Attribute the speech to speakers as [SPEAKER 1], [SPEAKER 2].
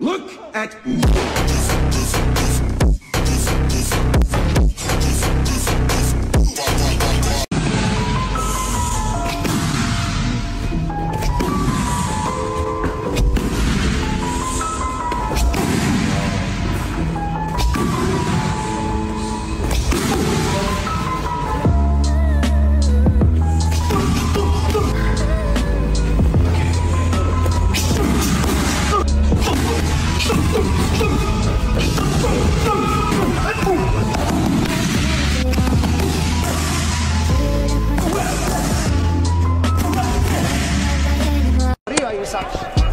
[SPEAKER 1] Look at enjoy yourself.